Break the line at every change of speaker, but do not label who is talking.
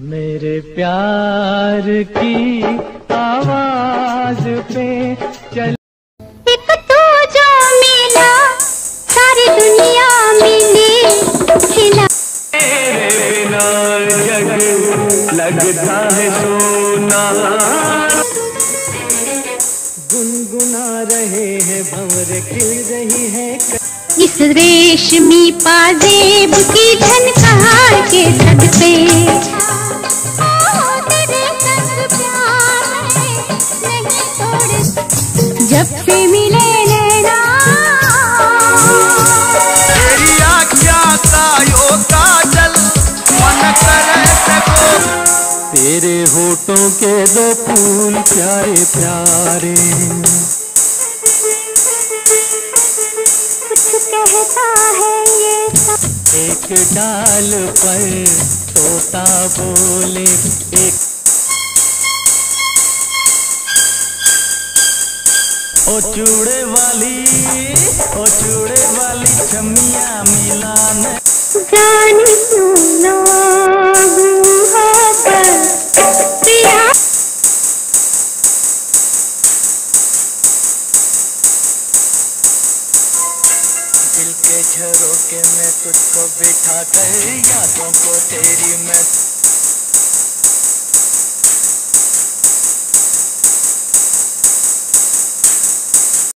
मेरे प्यार की आवाज़ पे चल।
एक तू जो मिला सारी दुनिया मिली। खिला।
तेरे बिना जग लगता है सोना। गुनगुना रहे हैं भंवर खिल रही है
इस रेशमी पाजेब की झनकार के सदपे जब से मिले नैना।
तेरी आज्ञा का काजल मन करे सको
तेरे होठों के दो फूल प्यारे प्यारे
कहता है ये सब।
एक डाल पर तोता बोले एक ओ चूड़े वाली ओ चूड़े वाली छमिया मिलान।
जाने क्यों ना।
दिल के झरोके में तुझको बिठा कर यादों को तेरी मैं